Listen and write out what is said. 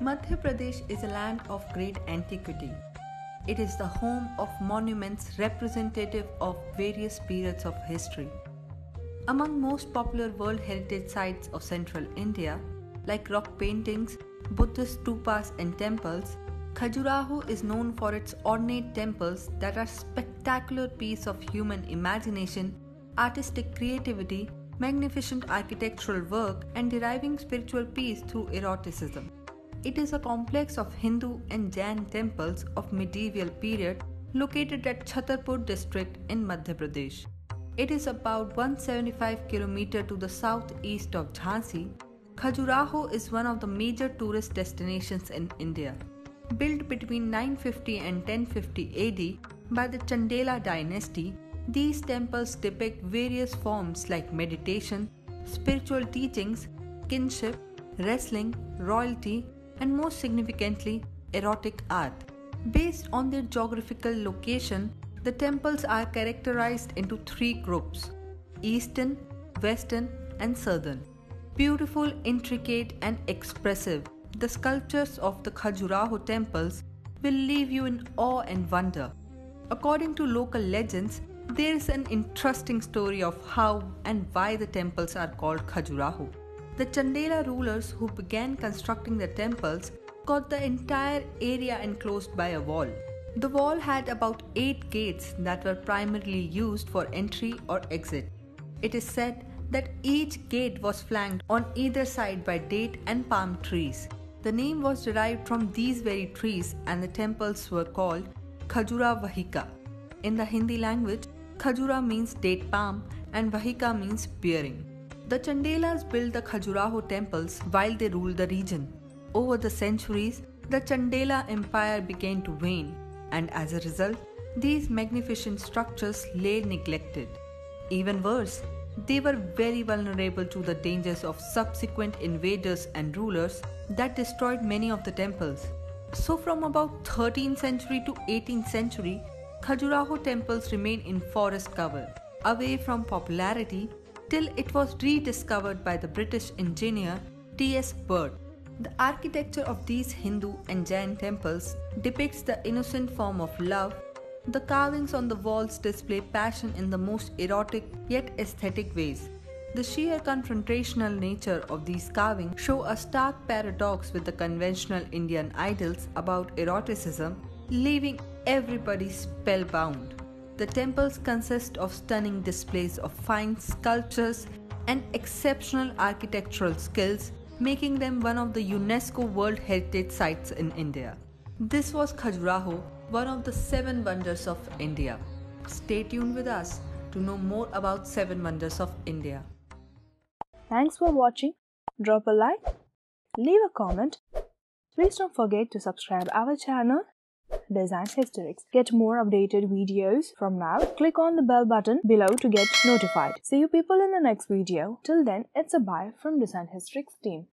Madhya Pradesh is a land of great antiquity. It is the home of monuments representative of various periods of history. Among most popular World Heritage Sites of Central India, like rock paintings, Buddhist stupas, and temples, Khajuraho is known for its ornate temples that are spectacular piece of human imagination, artistic creativity, magnificent architectural work, and deriving spiritual peace through eroticism. It is a complex of Hindu and Jain temples of medieval period located at Chhatarpur district in Madhya Pradesh. It is about 175 km to the southeast of Jhansi. Khajuraho is one of the major tourist destinations in India. Built between 950 and 1050 AD by the Chandela dynasty, these temples depict various forms like meditation, spiritual teachings, kinship, wrestling, royalty, and most significantly, erotic art. Based on their geographical location, the temples are characterized into three groups Eastern, Western, and Southern. Beautiful, intricate, and expressive, the sculptures of the Khajuraho temples will leave you in awe and wonder. According to local legends, there is an interesting story of how and why the temples are called Khajuraho. The Chandela rulers who began constructing the temples got the entire area enclosed by a wall. The wall had about 8 gates that were primarily used for entry or exit. It is said that each gate was flanked on either side by date and palm trees. The name was derived from these very trees and the temples were called Khajura Vahika. In the Hindi language, Khajura means date palm and Vahika means bearing. The Chandelas built the Khajuraho temples while they ruled the region. Over the centuries, the Chandela Empire began to wane, and as a result, these magnificent structures lay neglected. Even worse, they were very vulnerable to the dangers of subsequent invaders and rulers that destroyed many of the temples. So, from about 13th century to 18th century, Khajuraho temples remained in forest cover, away from popularity till it was rediscovered by the British engineer T.S. Burt. The architecture of these Hindu and Jain temples depicts the innocent form of love. The carvings on the walls display passion in the most erotic yet aesthetic ways. The sheer confrontational nature of these carvings show a stark paradox with the conventional Indian idols about eroticism, leaving everybody spellbound. The temples consist of stunning displays of fine sculptures and exceptional architectural skills, making them one of the UNESCO World Heritage Sites in India. This was Khajuraho, one of the seven wonders of India. Stay tuned with us to know more about seven wonders of India. Thanks for watching. Drop a like, leave a comment. Please don't forget to subscribe our channel Design Historics. Get more updated videos from now. Click on the bell button below to get notified. See you people in the next video. Till then, it's a bye from Design Historics team.